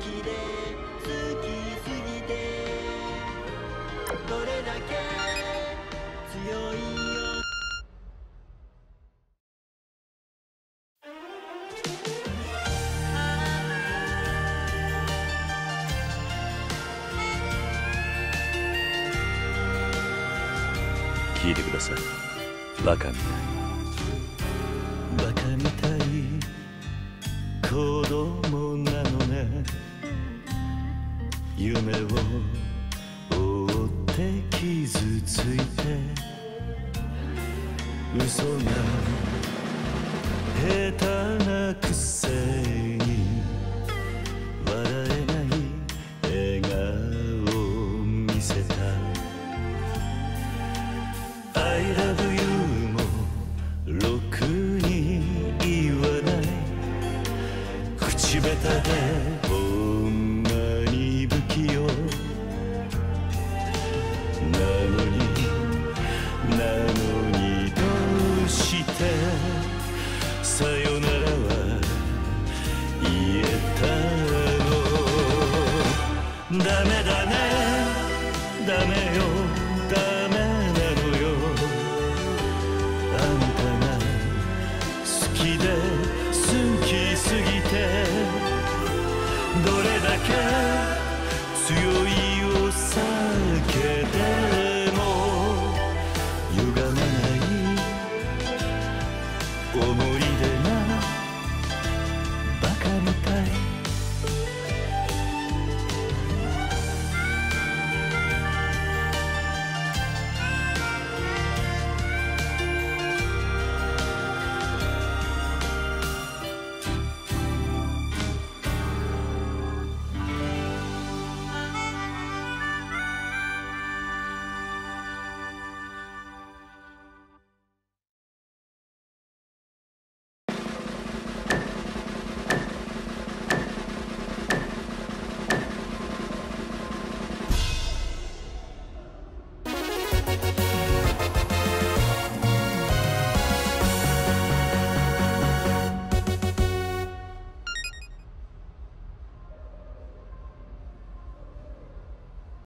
きで好きすぎてどれだけ強いよ。聞いてください。バカみたい。バカみたい。子供夢を追って傷ついて嘘が下手なくせに笑えない笑顔を見せた I love you もろくに言わない口下手で care.